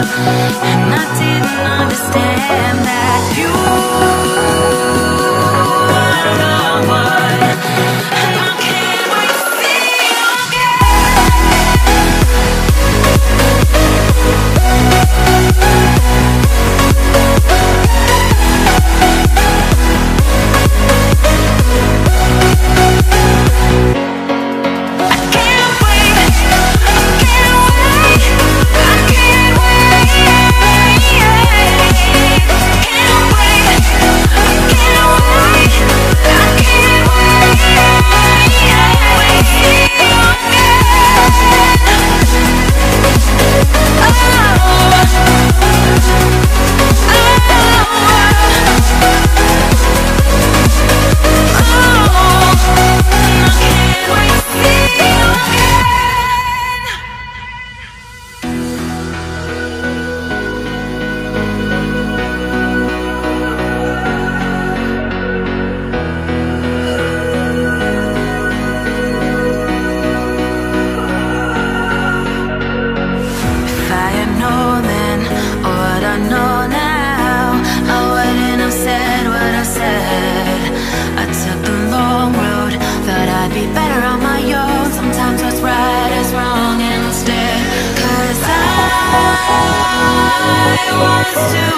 I didn't understand that you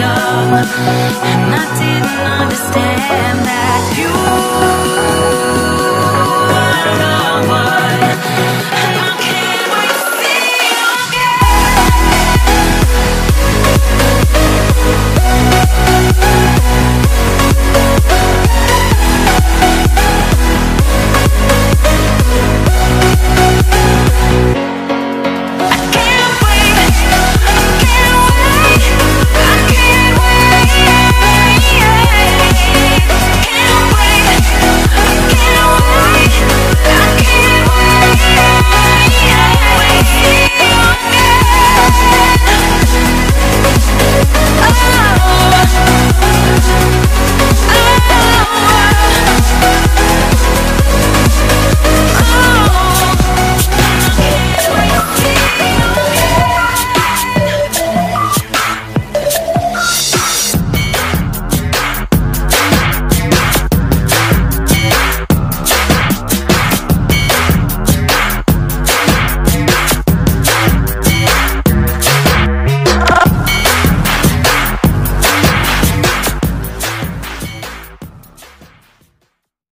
And I didn't understand that you were the one